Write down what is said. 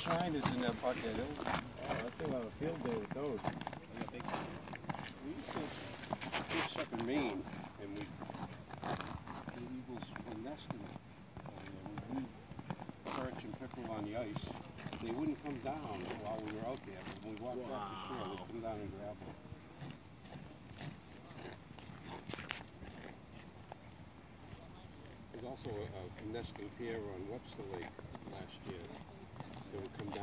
shiners in that bucket. It was- Oh, I think on a field day with those. We used to fish up in Maine, and we, the eagles were nesting. And we perch and pickerel on the ice. They wouldn't come down while we were out there, but when we walked back the shore, they'd come down and grab them. There's also a, a nesting pair on Webster Lake